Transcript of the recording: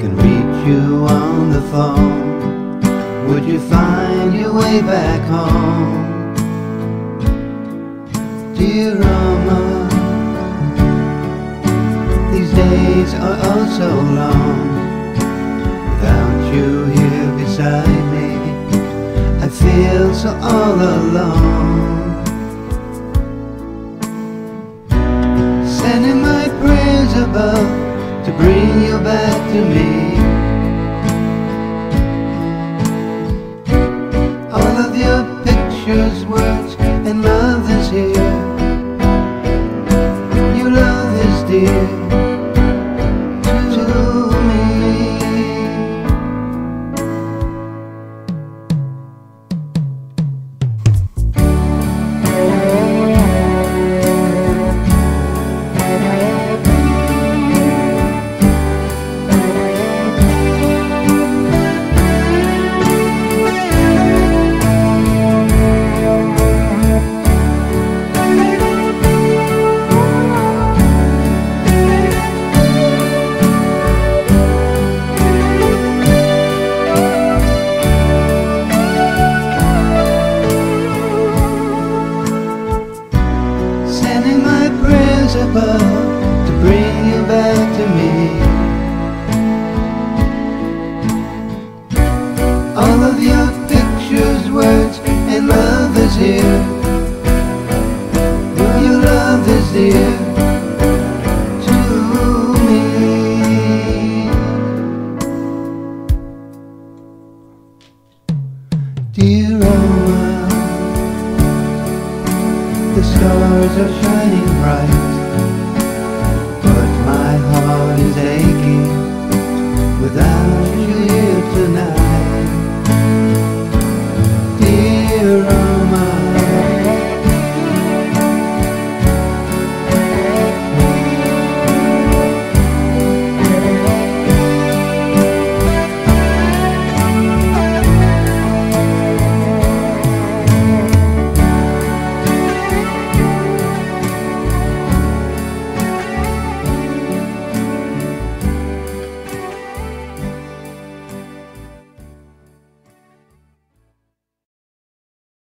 can reach you on the phone, would you find your way back home? Dear Alma, these days are oh so long. Without you here beside me, I feel so all alone. Bring you back to me. All of your pictures, words, and love is here. Your love is dear to bring you back to me. All of your pictures, words, and love is here. Your love is dear to me. Dear Alma, the stars are shining bright